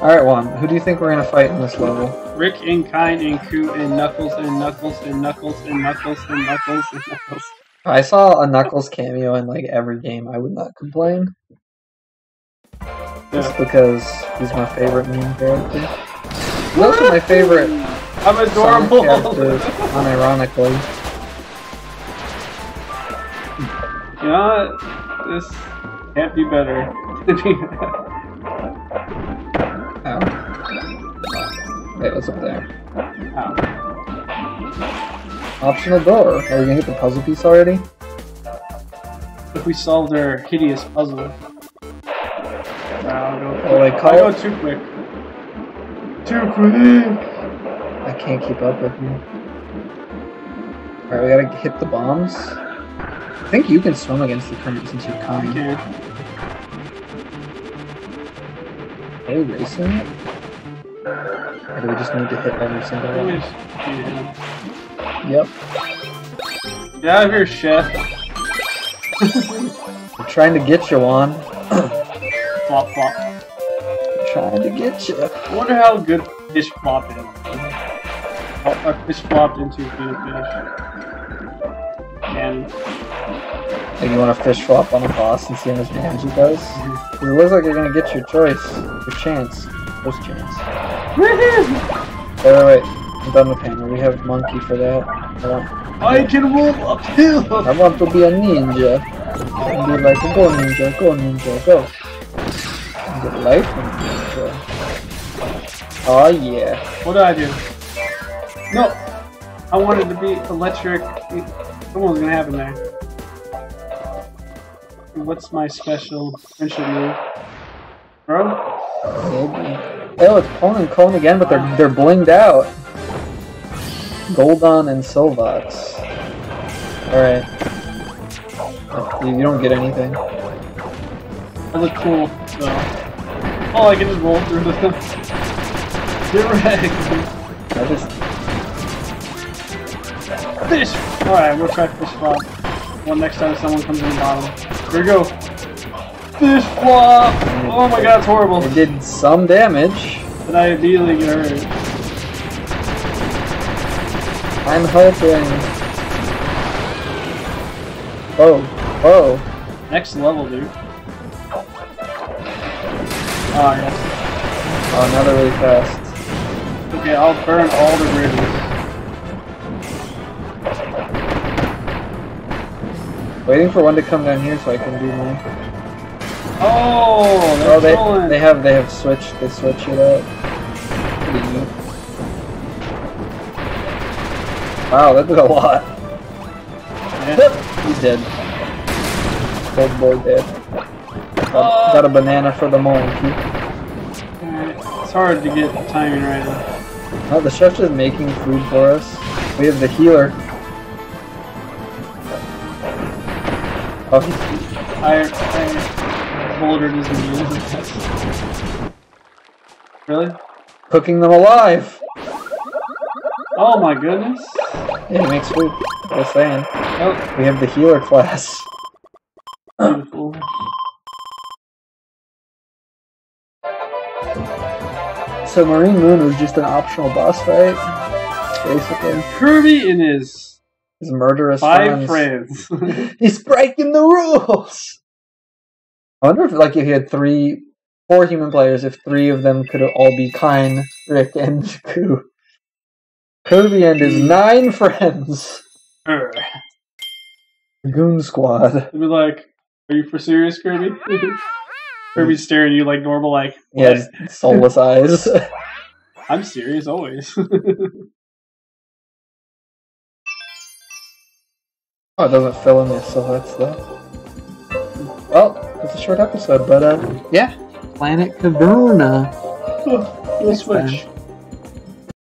Alright, Juan, who do you think we're gonna fight in this level? Rick and Kine and Coo and Knuckles and Knuckles and Knuckles and Knuckles and Knuckles and Knuckles. I saw a Knuckles cameo in like every game. I would not complain. Just because he's my favorite meme character. He's also my favorite I'm adorable. character, unironically. You know what? This can't be better. Wait, what's up there? Oh. Ow. Optional door. Are we gonna get the puzzle piece already? If we solved our hideous puzzle. Wow, I go, Oh, wait, I call- go too quick. Too quick. I can't keep up with you. Alright, we gotta hit the bombs. I think you can swim against the current since you're I kind. can't. Are we racing it? Or do we just need to hit every single one? Yep. Get out of here, chef. I'm trying to get you on. Flop, flop. trying to get you. I wonder how good fish flop is. How uh, a fish flopped into good fish. And Like you want to fish flop on a boss and see how much damage he does? 'Cause It looks like you're gonna get your choice, your chance, first chance. Wait, wait, wait. I'm done with hammer. We have monkey for that. I want, I can roll uphill. I want to be a ninja. And be like, go ninja, go ninja, go. And get life from ninja. Oh yeah. What do I do? No, I wanted to be electric. Someone's gonna happen there. What's my special friendship move, bro? Maybe. Oh, it's Cone and Cone again, but they're they're blinged out. Goldon and Silvox. Alright. You, you don't get anything. I look cool, so. Oh, I can just roll through them. Direct. I just Fish! Alright, we'll try fish flop. One next time someone comes in the bottom. Here we go. Fish flop! Mm. Oh my god, it's horrible. it did some damage. But I immediately get hurt. I'm hoping. Oh, oh. Next level, dude. Ah, oh, yes. Oh, now they're really fast. Okay, I'll burn all the bridges. Waiting for one to come down here so I can do my. Oh, Oh, they trolling. they have they have switched they switch it up. Wow, that did a lot. Yeah. He's dead. Old boy dead. Got, Uh. got a banana for the monkey. It's hard to get the timing right. Oh, the chef is making food for us. We have the healer. Oh, he- I, I bouldered his knees. Really? cooking them alive. Oh my goodness. Yeah, he makes food. Just saying. Oh, We have the healer class. beautiful. So Marine Moon was just an optional boss fight, basically. Kirby and his His murderous five friends. friends. He's breaking the rules. I wonder if, like, if you had three, four human players, if three of them could all be Kine, Rick, and Coo. Kirby and his hmm. nine friends. Urgh. Goon Squad. They'd be like, "Are you for serious, Kirby?" Kirby's staring at you like normal, like, Yeah, "What?" just soulless eyes. I'm serious always. Oh, it doesn't fill in the silhouette stuff. Well, it's a short episode, but uh, yeah. Planet Caverna. Let's switch.